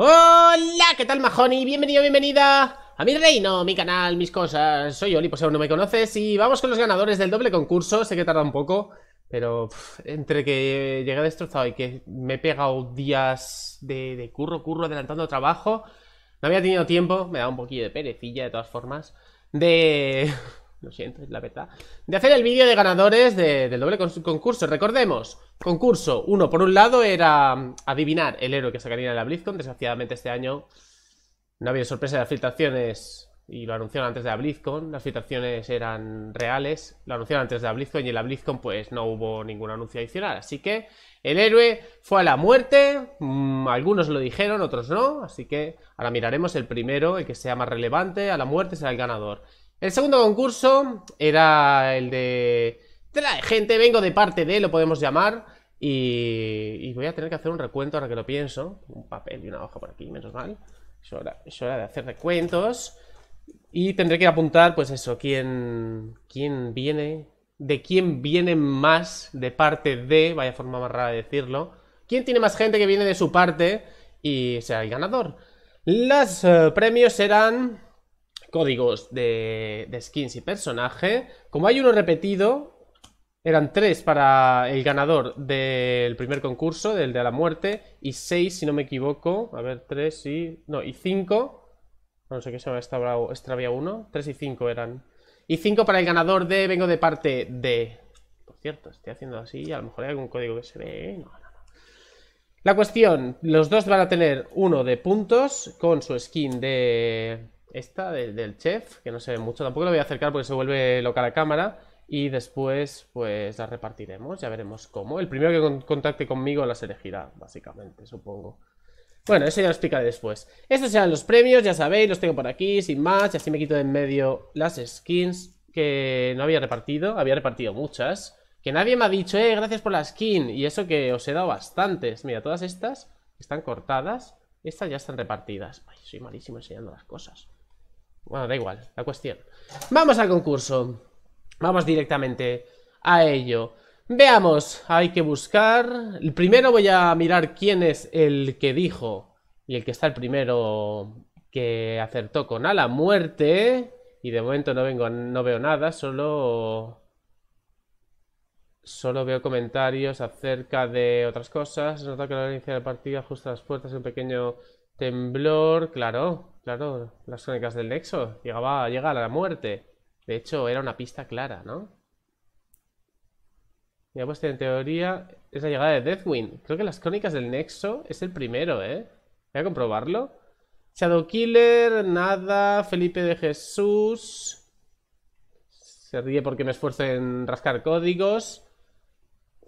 Hola, ¿qué tal Majoni? Bienvenido, bienvenida a mi reino, mi canal, mis cosas Soy Oli, pues aún no me conoces Y vamos con los ganadores del doble concurso Sé que tarda un poco Pero entre que llegué destrozado y que me he pegado días de, de curro, curro, adelantando trabajo No había tenido tiempo, me da un poquillo de perecilla de todas formas De... Lo siento, es la verdad De hacer el vídeo de ganadores del doble concurso Recordemos, concurso Uno, por un lado, era adivinar el héroe que sacaría en la BlizzCon Desgraciadamente este año no había sorpresa de las filtraciones y lo anunciaron antes de la BlizzCon. Las filtraciones eran reales, lo anunciaron antes de la BlizzCon y en la BlizzCon pues no hubo ningún anuncio adicional. Así que el héroe fue a la muerte, mm, algunos lo dijeron, otros no. Así que ahora miraremos el primero, el que sea más relevante, a la muerte será el ganador. El segundo concurso era el de... Trae gente, vengo de parte de, lo podemos llamar. Y, voy a tener que hacer un recuento ahora que lo pienso. Un papel y una hoja por aquí, menos mal. Es hora, es hora de hacer recuentos. Y tendré que apuntar, pues eso, quién, quién viene, de quién viene más de parte de, vaya forma más rara de decirlo. ¿Quién tiene más gente que viene de su parte y será el ganador? Los eh, premios serán códigos de, skins y personaje. Como hay uno repetido, eran tres para el ganador del primer concurso, del de la muerte, y seis, si no me equivoco. A ver, tres y... No, y cinco. No sé qué se llama extravía uno. Tres y cinco eran. Y cinco para el ganador de vengo de parte de... Por cierto, estoy haciendo así, a lo mejor hay algún código que se ve... No, no, no. La cuestión, los dos van a tener uno de puntos con su skin de esta del chef, que no se ve mucho. Tampoco lo voy a acercar porque se vuelve loca la cámara. Y después, pues la repartiremos, ya veremos cómo. El primero que contacte conmigo las elegirá, básicamente, supongo. Bueno, eso ya lo explicaré después. Estos serán los premios, ya sabéis, los tengo por aquí, sin más. Y así me quito de en medio las skins que no había repartido. Había repartido muchas. Que nadie me ha dicho, eh, gracias por la skin. Y eso que os he dado bastantes. Mira, todas estas están cortadas. Estas ya están repartidas. Ay, soy malísimo enseñando las cosas. Bueno, da igual, la cuestión. Vamos al concurso. Vamos directamente a ello. Veamos, hay que buscar... Primero voy a mirar quién es el que dijo y el que está el primero que acertó con a la muerte. Y de momento no, vengo, no veo nada, solo... Solo veo comentarios acerca de otras cosas. Nota que la inicia de partida justo a las puertas un pequeño temblor. Claro, Claro, las crónicas del Nexo. Llegaba, llega a la muerte. De hecho, era una pista clara, ¿no? Ya pues en teoría es la llegada de Deathwind. Creo que las crónicas del Nexo es el primero, ¿eh? Voy a comprobarlo. Shadow Killer, nada. Felipe de Jesús. Se ríe porque me esfuerzo en rascar códigos.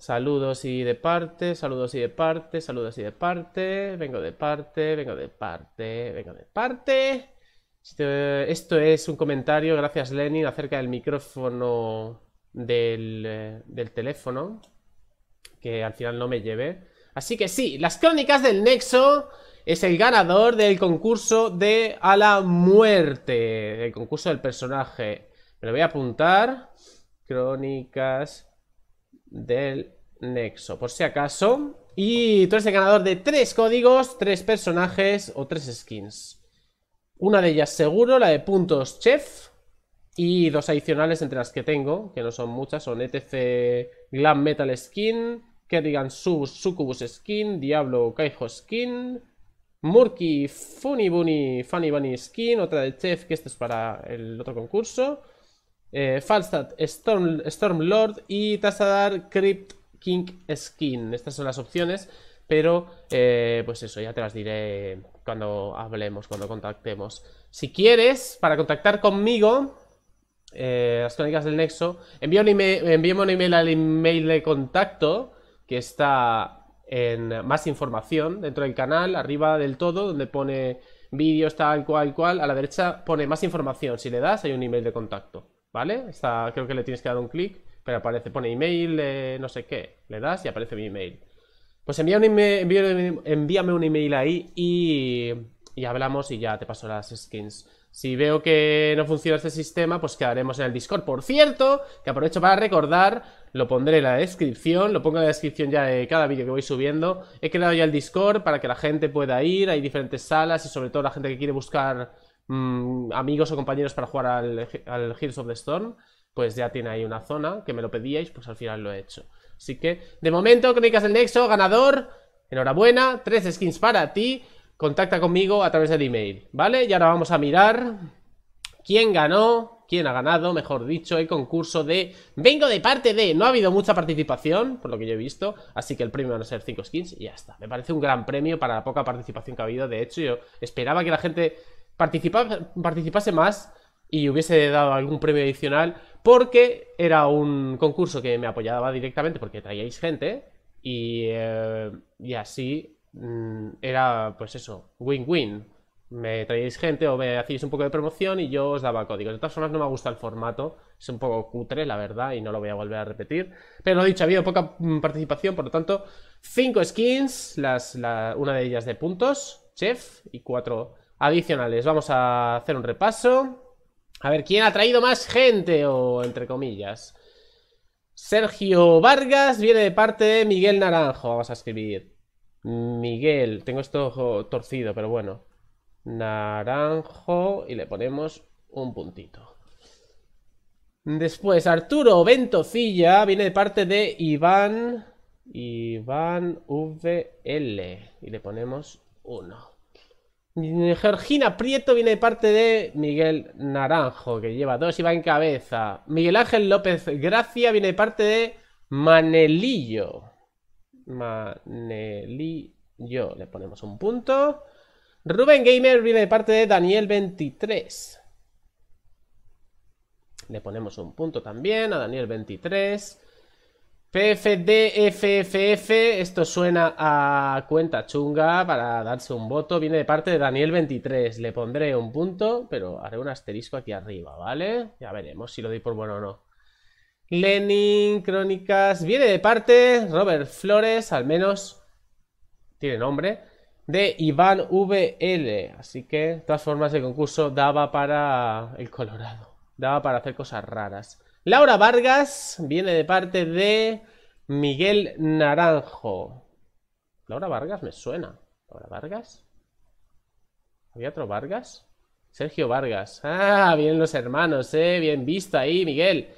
Saludos y de parte, saludos y de parte, saludos y de parte, vengo de parte, vengo de parte, vengo de parte. Esto, es un comentario, gracias Lenin, acerca del micrófono del, eh, del teléfono, que al final no me lleve. Así que sí, las crónicas del Nexo es el ganador del concurso de A la Muerte, el concurso del personaje. Me lo voy a apuntar. Crónicas del Nexo, por si acaso. Y tú eres el ganador de tres códigos, tres personajes o tres skins. Una de ellas seguro, la de puntos chef. Y dos adicionales entre las que tengo, que no son muchas, son ETC Glam Metal Skin, Kerrigan Succubus Skin, Diablo Kaijo Skin, Murky Funny Bunny Funny Bunny Skin, otra de Chef, que esto es para el otro concurso eh, Falstad Storm, Stormlord y Tassadar Crypt King Skin. Estas son las opciones, pero eh, pues eso, ya te las diré cuando hablemos, cuando contactemos. Si quieres, para contactar conmigo, eh, las crónicas del Nexo, envía un envíame un email al email de contacto que está en más información dentro del canal, arriba del todo, donde pone vídeos tal cual cual. A la derecha pone más información. Si le das, hay un email de contacto. ¿Vale? Está, creo que le tienes que dar un clic, pero aparece, pone email, no sé qué. Le das y aparece mi email. Pues envía un email, envíame un email ahí y, y hablamos y ya te paso las skins. Si veo que no funciona este sistema, pues quedaremos en el Discord. Por cierto, que aprovecho para recordar lo pondré en la descripción, lo pongo en la descripción ya de cada vídeo que voy subiendo. He creado ya el Discord para que la gente pueda ir, hay diferentes salas y sobre todo la gente que quiere buscar mm, amigos o compañeros para jugar al, al Heroes of the Storm, pues ya tiene ahí una zona que me lo pedíais, pues al final lo he hecho. Así que, de momento, Crónicas del Nexo, ganador, enhorabuena, tres skins para ti, contacta conmigo a través del email, ¿vale? Y ahora vamos a mirar quién ganó, quién ha ganado, mejor dicho, el concurso de Vengo de parte de... No ha habido mucha participación, por lo que yo he visto, así que el premio van a ser 5 skins y ya está. Me parece un gran premio para la poca participación que ha habido, de hecho yo esperaba que la gente participase más y hubiese dado algún premio adicional porque era un concurso que me apoyaba directamente porque traíais gente y, eh, y así mm, era pues eso, win-win. Me traíais gente o me hacíais un poco de promoción y yo os daba códigos. De todas formas no me gusta el formato, es un poco cutre la verdad y no lo voy a volver a repetir. Pero lo dicho, ha habido poca mm, participación, por lo tanto 5 skins, las, una de ellas de puntos, chef y 4 adicionales. Vamos a hacer un repaso. A ver, ¿quién ha traído más gente? O entre comillas. Sergio Vargas viene de parte de Miguel Naranjo. Vamos a escribir. Miguel. Tengo esto torcido, pero bueno. Naranjo. Y le ponemos un puntito. Después, Arturo Ventocilla viene de parte de Iván. Iván VL. Y le ponemos uno. Georgina Prieto viene de parte de Miguel Naranjo, que lleva dos y va en cabeza. Miguel Ángel López Gracia viene de parte de Manelillo. Manelillo. Le ponemos un punto. Rubén Gamer viene de parte de Daniel23. Le ponemos un punto también a Daniel23. PFDFFF, esto suena a cuenta chunga para darse un voto. Viene de parte de Daniel23. Le pondré un punto, pero haré un asterisco aquí arriba, ¿vale? Ya veremos si lo doy por bueno o no. Lenin, Crónicas. Viene de parte Robert Flores, al menos tiene nombre, de Iván VL. Así que, de todas formas, el concurso daba para el Colorado. Daba para hacer cosas raras. Laura Vargas viene de parte de Miguel Naranjo. Laura Vargas me suena. ¿Laura Vargas? ¿Había otro Vargas? Sergio Vargas. Ah, bien los hermanos, eh. Bien visto ahí, Miguel.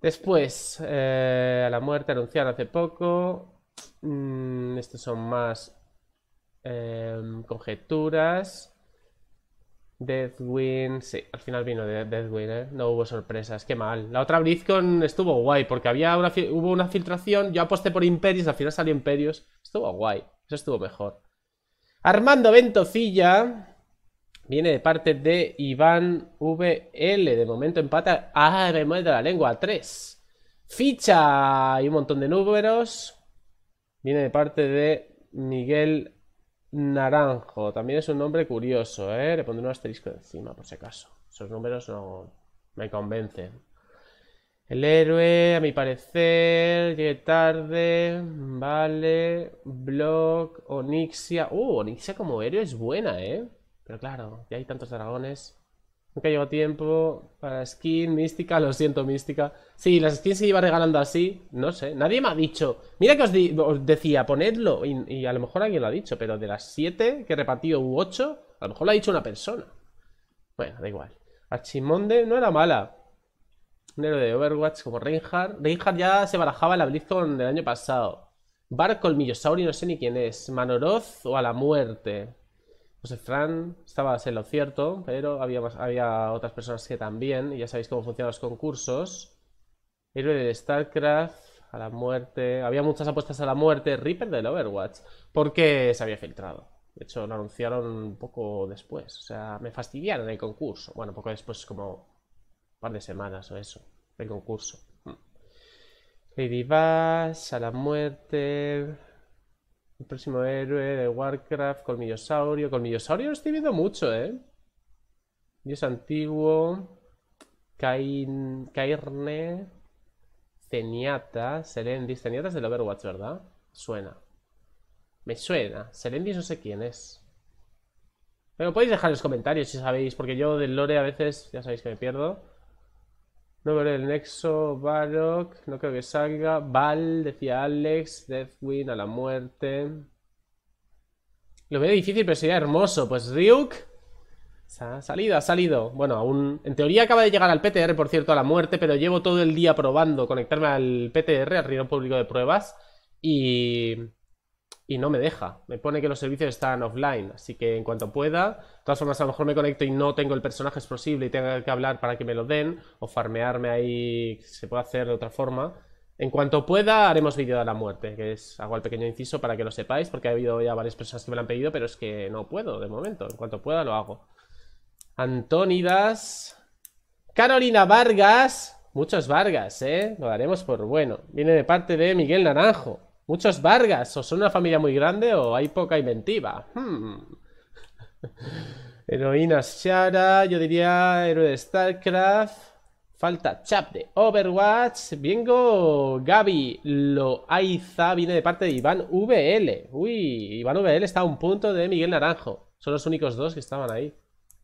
Después, eh, a la muerte anunciada hace poco. Mm, estos son más eh, conjeturas. Deathwing, sí, al final vino de Deathwing, ¿eh? No hubo sorpresas, qué mal. La otra BlizzCon estuvo guay, porque había una, hubo una filtración, yo aposté por Imperios, al final salió Imperios. Estuvo guay, eso estuvo mejor. Armando Ventocilla viene de parte de Iván VL, de momento empata. Ah, me muerde la lengua, 3. Ficha y un montón de números. Viene de parte de Miguel Naranjo. También es un nombre curioso, ¿eh? Le pondré un asterisco encima, por si acaso. Esos números no me convencen. El héroe, a mi parecer, llegue tarde. Vale. Blog, Onixia. Uh, Onixia como héroe es buena, ¿eh? Pero claro, ya hay tantos dragones. Nunca llevo tiempo para skin, mística, lo siento, mística. Sí, las skins se iba regalando así, no sé. Nadie me ha dicho. Mira que os, decía, ponedlo. Y, a lo mejor alguien lo ha dicho, pero de las 7 que he repartido u 8, a lo mejor lo ha dicho una persona. Bueno, da igual. Archimonde no era mala. Un héroe de Overwatch como Reinhardt. Reinhardt ya se barajaba en la del año pasado. Bar Colmillosaurio, no sé ni quién es. Manoroz o a la muerte. José Fran estaba en lo cierto, pero había, había otras personas que también, y ya sabéis cómo funcionan los concursos. Héroe de StarCraft, a la muerte. Había muchas apuestas a la muerte. Reaper del Overwatch, porque se había filtrado. De hecho, lo anunciaron un poco después. O sea, me fastidiaron el concurso. Bueno, poco después, como un par de semanas o eso, el concurso. Hmm. Lady Bass, a la muerte. El próximo héroe de Warcraft, Colmillosaurio. Colmillosaurio lo estoy viendo mucho, ¿eh? Dios antiguo. Cain, Cairne. Zeniata. Selendis. Zeniata es del Overwatch, ¿verdad? Suena. Me suena. Selendis no sé quién es. Pero podéis dejar en los comentarios si sabéis, porque yo del lore a veces ya sabéis que me pierdo. No veré el Nexo, Barok, no creo que salga. Val, decía Alex, Deathwind, a la muerte. Lo veo difícil, pero sería hermoso. Pues Ryuk. Ha salido, ha salido. Bueno, aún. En teoría acaba de llegar al PTR, por cierto, a la muerte, pero llevo todo el día probando conectarme al PTR, al Río Público de Pruebas. Y y no me deja. Me pone que los servicios están offline, así que en cuanto pueda, de todas formas a lo mejor me conecto y no tengo el personaje explosible y tengo que hablar para que me lo den, o farmearme ahí, se puede hacer de otra forma. En cuanto pueda, haremos vídeo de la muerte, que es, hago el pequeño inciso para que lo sepáis, porque ha habido ya varias personas que me lo han pedido, pero es que no puedo de momento. En cuanto pueda, lo hago. Antónidas. Carolina Vargas. Muchos Vargas, ¿eh? Lo daremos por bueno. Viene de parte de Miguel Naranjo. Muchos Vargas, o son una familia muy grande o hay poca inventiva. Hmm. Heroínas Shara, yo diría héroe de StarCraft. Falta Chap de Overwatch. Vengo Gaby Loaiza, viene de parte de Iván VL. Uy, Iván VL está a un punto de Miguel Naranjo. Son los únicos dos que estaban ahí.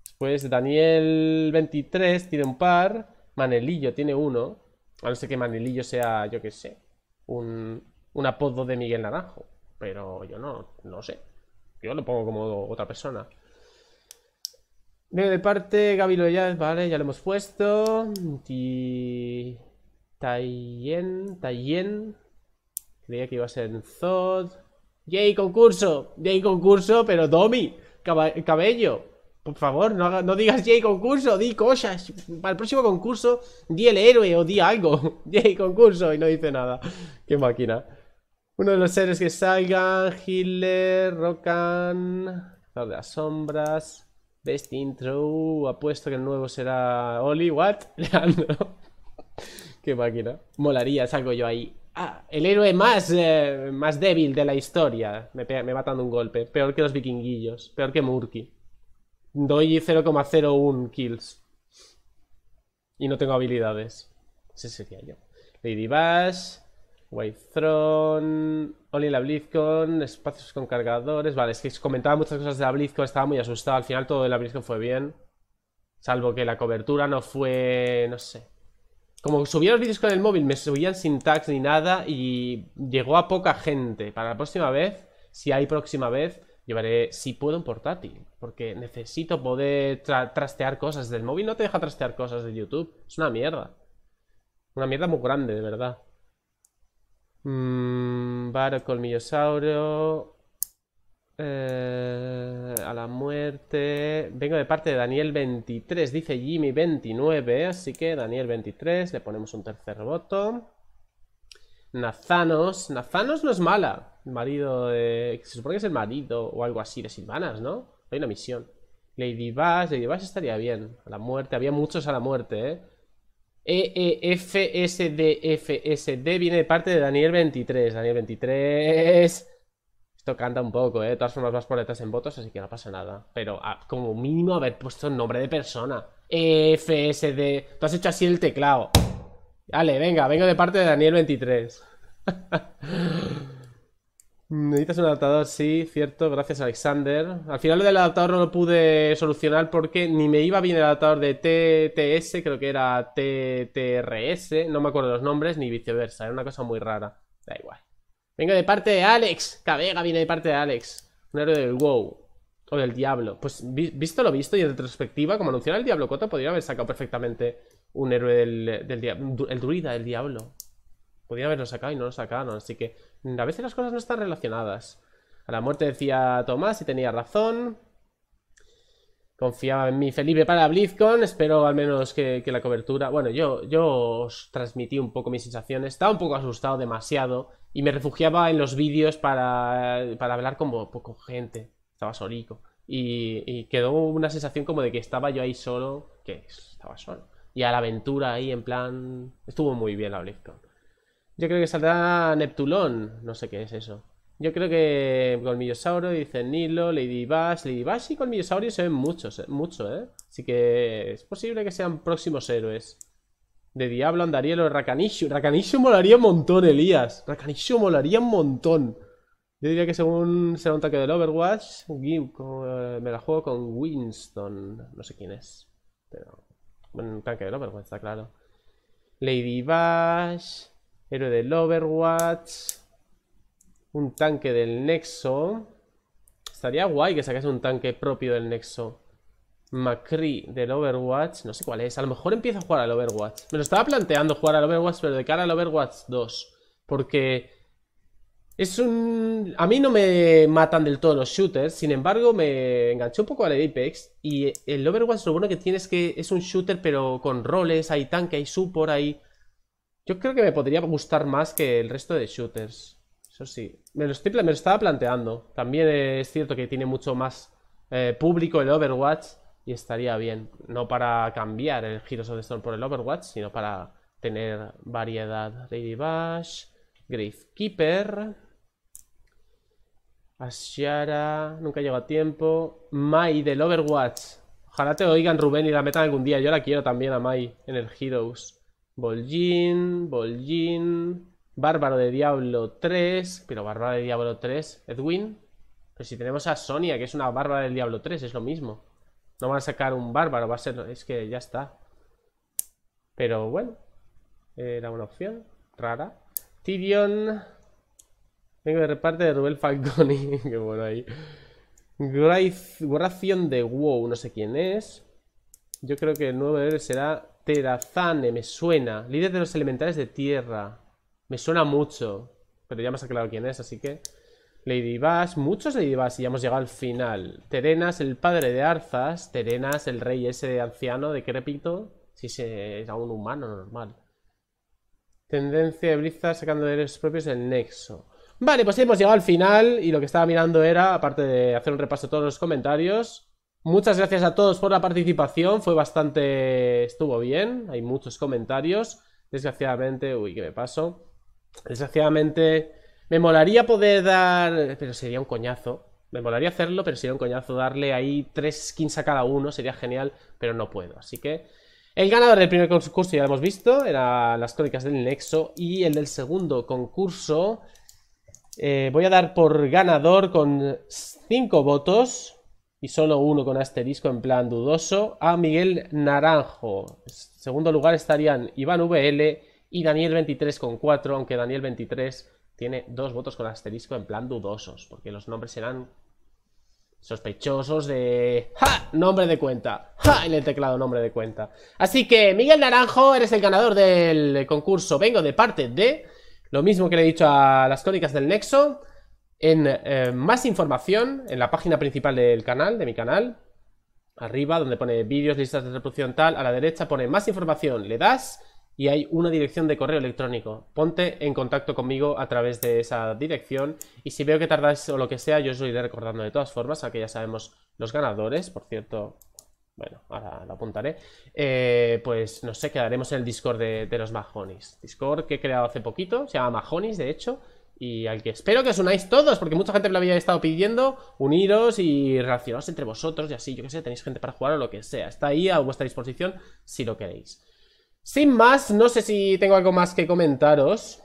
Después Daniel 23 tiene un par. Manelillo tiene uno. A no ser que Manelillo sea, yo qué sé, un, un apodo de Miguel Naranjo. Pero yo no, no sé. Yo lo pongo como otra persona. de parte, Gaby ya, vale, ya lo hemos puesto. Tayen, Tayen. Creía que iba a ser Zod. Yay, concurso. Yay, concurso, pero Domi, cabello. Por favor, no, no digas Yay, concurso, di cosas. Para el próximo concurso, di el héroe o di algo. Yay, concurso, y no dice nada. Qué máquina. Uno de los seres que salgan, Hitler, Rokan, de las sombras, Best Intro, apuesto que el nuevo será Oli, what? Leandro. Qué máquina. Molaría, salgo yo ahí. Ah, el héroe más, eh, más débil de la historia. Me, me va dando un golpe. Peor que los vikinguillos. Peor que Murky. Doy 0,01 kills. Y no tengo habilidades. Ese sería yo. Lady Bash. White Throne, Oli la BlizzCon, espacios con cargadores. Vale, es que comentaba muchas cosas de la BlizzCon, estaba muy asustado. Al final todo de la BlizzCon fue bien. Salvo que la cobertura no fue. No sé. Como subía los vídeos con el móvil, me subían sin tags ni nada y llegó a poca gente. Para la próxima vez, si hay próxima vez, llevaré, si puedo, un portátil. Porque necesito poder trastear cosas. Del móvil no te deja trastear cosas de YouTube. Es una mierda. Una mierda muy grande, de verdad. Mmm, Varo Colmillosaurio. Eh, a la muerte. Vengo de parte de Daniel 23. Dice Jimmy 29. Así que Daniel 23. Le ponemos un tercer voto. Nazanos. Nazanos no es mala. Marido de. Se supone que es el marido o algo así de Silvanas, ¿no? Hay una misión. Lady Bash. Lady Bash estaría bien. A la muerte. Había muchos a la muerte, ¿eh? EEFSDFSD viene de parte de Daniel23. Daniel23. Esto canta un poco, ¿eh? De todas formas vas por detrás en votos, así que no pasa nada. Pero ah, como mínimo haber puesto el nombre de persona. EFSD. Tú has hecho así el teclado. Vale, venga, vengo de parte de Daniel23. Necesitas un adaptador, sí, cierto, gracias Alexander. Al final lo del adaptador no lo pude solucionar porque ni me iba bien el adaptador de TTS, creo que era TTRS, no me acuerdo los nombres, ni viceversa, era una cosa muy rara. Da igual. Vengo de parte de Alex, Cabega viene de parte de Alex, un héroe del WoW. O del Diablo. Pues visto lo visto y en retrospectiva, como anunciara el Diablo Cota, podría haber sacado perfectamente un héroe del, del Diablo. El druida del Diablo. Podría haberlo sacado y no lo sacaron, así que a veces las cosas no están relacionadas. A la muerte decía Tomás y tenía razón. Confiaba en mí Felipe para BlizzCon. Espero al menos que, la cobertura... Bueno, yo, yo os transmití un poco mis sensaciones. Estaba un poco asustado, demasiado. Y me refugiaba en los vídeos para, para hablar como poco gente. Estaba solico. Y, y, quedó una sensación como de que estaba yo ahí solo. Que estaba solo. Y a la aventura ahí en plan... Estuvo muy bien la BlizzCon. Yo creo que saldrá Neptulón. No sé qué es eso. Yo creo que Colmillosauro, dice Nilo, Lady Bash. Lady Bash y Colmillosaurio se ven muchos, eh, mucho, ¿eh? Así que es posible que sean próximos héroes. De Diablo, Andariel o Rakanishu. Rakanishu molaría un montón, Elías. Rakanishu molaría un montón. Yo diría que según será un taque del Overwatch, eh, me la juego con Winston. No sé quién es. Pero. Un tanque del Overwatch, está claro. Lady Bash, héroe del Overwatch, un tanque del Nexo. Estaría guay que sacase un tanque propio del Nexo. Macri del Overwatch, no sé cuál es, a lo mejor empiezo a jugar al Overwatch. Me lo estaba planteando jugar al Overwatch, pero de cara al Overwatch 2. Porque es un... A mí no me matan del todo los shooters, sin embargo me enganché un poco al Apex y el Overwatch lo bueno que tiene es que es un shooter pero con roles, hay tanque, hay support, hay... Yo creo que me podría gustar más que el resto de shooters. Eso sí, me lo, estaba planteando. También es cierto que tiene mucho más eh, público el Overwatch y estaría bien. No para cambiar el Heroes of the Storm por el Overwatch, sino para tener variedad. Lady Bash... Gravekeeper. Ashiara. Nunca llegó a tiempo. Mai del Overwatch. Ojalá te oigan Rubén y la metan algún día. Yo la quiero también a Mai en el Heroes. Bolgin. Bolgin. Bárbaro de Diablo 3. Pero Bárbaro de Diablo 3. Edwin. Pero si tenemos a Sonia, que es una Bárbara del Diablo 3, es lo mismo. No van a sacar un Bárbaro, va a ser... Es que ya está. Pero bueno. Era una opción rara. Tyrion. Vengo de reparte de Rubel Falconi. Qué bueno ahí. Gracion de WoW. No sé quién es. Yo creo que el nuevo héroe será Terazane. Me suena. Líder de los elementales de tierra. Me suena mucho. Pero ya me has aclarado quién es, así que... Lady Bash. Muchos Lady Bash y ya hemos llegado al final. Terenas, el padre de Arzas. Terenas, el rey ese anciano, decrépito. Si sí, es aún humano normal. Tendencia de Blizzard sacando héroes propios del Nexo. Vale, pues hemos llegado al final y lo que estaba mirando era, aparte de hacer un repaso de todos los comentarios, muchas gracias a todos por la participación, fue bastante... estuvo bien, hay muchos comentarios, desgraciadamente... uy, ¿qué me paso? Desgraciadamente me molaría poder dar... pero sería un coñazo, me molaría hacerlo, pero sería un coñazo darle ahí tres skins a cada uno, sería genial, pero no puedo, así que... El ganador del primer concurso ya lo hemos visto, eran las crónicas del Nexo. Y el del segundo concurso, eh, voy a dar por ganador con 5 votos y solo uno con asterisco en plan dudoso a Miguel Naranjo. En segundo lugar estarían Iván VL y Daniel 23 con 4, aunque Daniel 23 tiene dos votos con asterisco en plan dudosos, porque los nombres serán sospechosos de... ¡Ja! Nombre de cuenta. ¡Ja! En el teclado nombre de cuenta. Así que, Miguel Naranjo, eres el ganador del concurso. Vengo de parte de... Lo mismo que le he dicho a las crónicas del Nexo. En eh, más información, en la página principal del canal, de mi canal. Arriba, donde pone vídeos, listas de reproducción tal. A la derecha pone más información. Le das y hay una dirección de correo electrónico. Ponte en contacto conmigo a través de esa dirección y si veo que tardáis o lo que sea, yo os lo iré recordando de todas formas, que ya sabemos los ganadores, por cierto, bueno, ahora lo apuntaré, eh, pues no sé, quedaremos en el Discord de, los Majonis. Discord que he creado hace poquito, se llama Majonis, de hecho, y al que espero que os unáis todos, porque mucha gente me lo había estado pidiendo, uniros y relacionaros entre vosotros y así, yo que sé, tenéis gente para jugar o lo que sea. Está ahí a vuestra disposición si lo queréis. Sin más, no sé si tengo algo más que comentaros.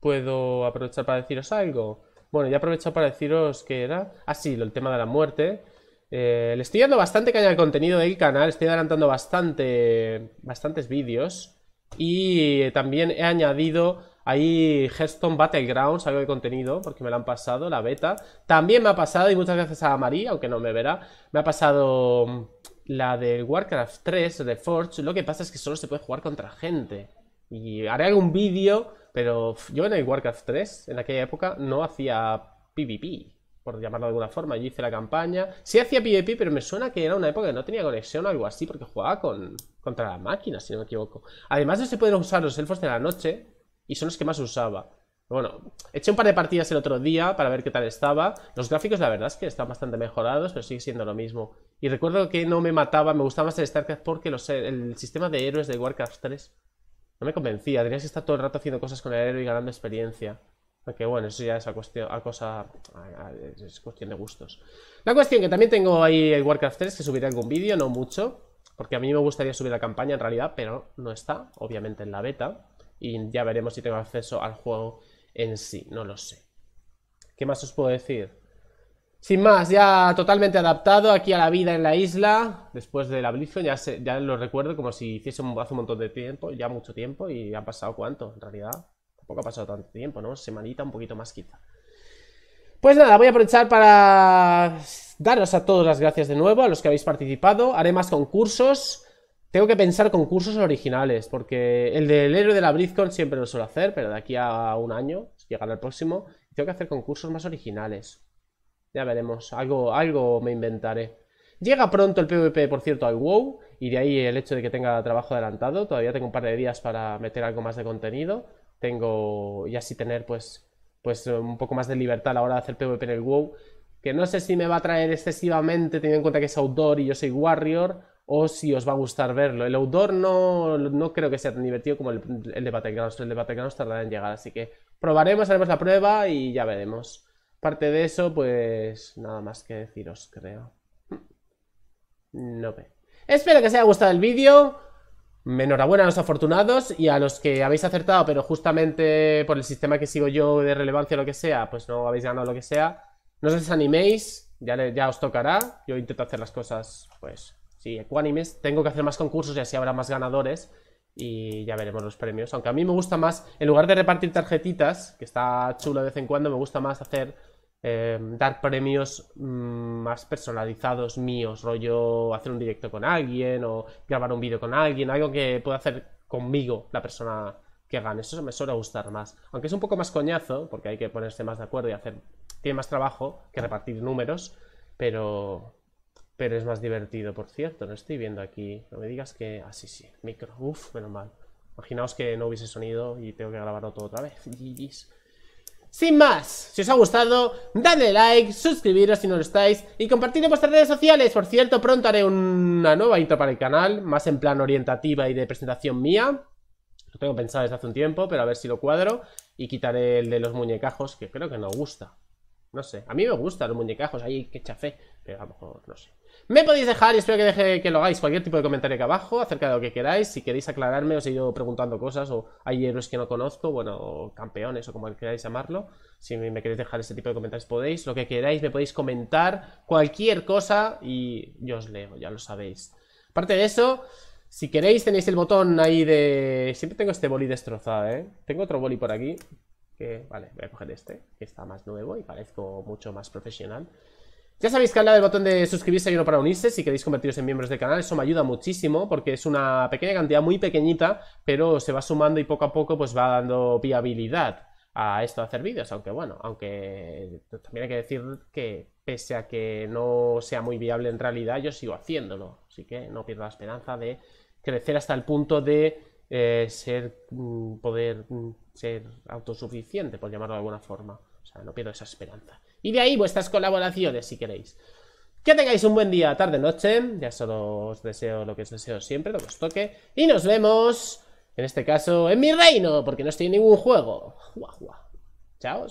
¿Puedo aprovechar para deciros algo? Bueno, ya he aprovechado para deciros que era... Ah, sí, el tema de la muerte. Eh, le estoy dando bastante caña al contenido del canal, estoy adelantando bastante, bastantes vídeos. Y también he añadido ahí Hearthstone Battlegrounds, algo de contenido, porque me lo han pasado, la beta. También me ha pasado, y muchas gracias a María, aunque no me verá, me ha pasado la del Warcraft 3 de Forge, lo que pasa es que solo se puede jugar contra gente. Y haré algún vídeo, pero yo en el Warcraft 3, en aquella época, no hacía PvP, por llamarlo de alguna forma. Yo hice la campaña. Sí hacía PvP, pero me suena que era una época que no tenía conexión o algo así, porque jugaba con, contra la máquina, si no me equivoco. Además no se pueden usar los elfos de la noche, y son los que más usaba. Bueno, eché un par de partidas el otro día para ver qué tal estaba. Los gráficos, la verdad es que están bastante mejorados, pero sigue siendo lo mismo. Y recuerdo que no me mataba, me gustaba más el StarCraft porque el sistema de héroes de Warcraft 3 no me convencía. Tenías que estar todo el rato haciendo cosas con el héroe y ganando experiencia. Aunque bueno, eso ya es a cuestión, a cosa, es cuestión de gustos. La cuestión que también tengo ahí el Warcraft 3, que subiré algún vídeo, no mucho. Porque a mí me gustaría subir la campaña en realidad, pero no está, obviamente, en la beta. Y ya veremos si tengo acceso al juego en sí, no lo sé. ¿Qué más os puedo decir? Sin más, ya totalmente adaptado aquí a la vida en la isla Después de la BlizzCon, ya, ya lo recuerdo como si hiciese un, hace un montón de tiempo Ya mucho tiempo y ha pasado cuánto, en realidad Tampoco ha pasado tanto tiempo, ¿no? Semanita, un poquito más quizá Pues nada, voy a aprovechar para daros a todos las gracias de nuevo A los que habéis participado, haré más concursos tengo que pensar concursos originales, porque el del héroe de la BlizzCon siempre lo suelo hacer, pero de aquí a un año, llegará el próximo, tengo que hacer concursos más originales. Ya veremos, algo, algo me inventaré. Llega pronto el PvP, por cierto, al WoW, y de ahí el hecho de que tenga trabajo adelantado. Todavía tengo un par de días para meter algo más de contenido. Tengo, y así tener, pues, pues un poco más de libertad a la hora de hacer PvP en el WoW. Que no sé si me va a traer excesivamente, teniendo en cuenta que es outdoor y yo soy warrior, o si os va a gustar verlo. El outdoor no, no creo que sea tan divertido como el, de Battlegrounds. El de Battlegrounds tardará en llegar, así que probaremos, haremos la prueba y ya veremos. Aparte de eso, pues nada más que deciros, creo. No ve. Espero que os haya gustado el vídeo. Enhorabuena a los afortunados y a los que habéis acertado, pero justamente por el sistema que sigo yo de relevancia o lo que sea, pues no habéis ganado lo que sea. No os desaniméis, ya, ya os tocará. Yo intento hacer las cosas, pues, sí, ecuánimes. Tengo que hacer más concursos y así habrá más ganadores y ya veremos los premios. Aunque a mí me gusta más, en lugar de repartir tarjetitas, que está chulo de vez en cuando, me gusta más hacer, eh, dar premios mm, más personalizados míos, rollo hacer un directo con alguien o grabar un vídeo con alguien, algo que pueda hacer conmigo la persona que gane. Eso me suele gustar más. Aunque es un poco más coñazo, porque hay que ponerse más de acuerdo y hacer... Tiene más trabajo que repartir números, pero pero es más divertido, por cierto. No estoy viendo aquí. No me digas que... Ah, sí, sí. Micro. Uf, menos mal. Imaginaos que no hubiese sonido y tengo que grabarlo todo otra vez. Sin más, si os ha gustado, dadle like, suscribiros si no lo estáis y compartid en vuestras redes sociales. Por cierto, pronto haré una nueva intro para el canal, más en plan orientativa y de presentación mía. Lo tengo pensado desde hace un tiempo, pero a ver si lo cuadro. Y quitaré el de los muñecajos, que creo que no gusta. No sé, a mí me gustan los muñecajos, ahí que chafé, pero a lo mejor no sé. Me podéis dejar, y espero que, deje, que lo hagáis, cualquier tipo de comentario aquí abajo acerca de lo que queráis. Si queréis aclararme, os he ido preguntando cosas, o hay héroes que no conozco, bueno, campeones, o como queráis llamarlo. Si me queréis dejar ese tipo de comentarios, podéis. Lo que queráis, me podéis comentar cualquier cosa y yo os leo, ya lo sabéis. Aparte de eso, si queréis, tenéis el botón ahí de... Siempre tengo este boli destrozado, ¿eh? Tengo otro boli por aquí. Que, vale, voy a coger este, que está más nuevo y parezco mucho más profesional. Ya sabéis que habla del botón de suscribirse y uno para unirse si queréis convertiros en miembros del canal, eso me ayuda muchísimo porque es una pequeña cantidad muy pequeñita, pero se va sumando y poco a poco pues va dando viabilidad a esto de hacer vídeos, aunque bueno, aunque también hay que decir que pese a que no sea muy viable en realidad, yo sigo haciéndolo, así que no pierdo la esperanza de crecer hasta el punto de eh, ser, mm, poder mm, ser autosuficiente, por llamarlo de alguna forma, o sea, no pierdo esa esperanza. Y de ahí vuestras colaboraciones, si queréis. Que tengáis un buen día, tarde, noche. Ya solo os deseo lo que os deseo siempre, lo que os toque. Y nos vemos, en este caso, en mi reino, porque no estoy en ningún juego. Chao.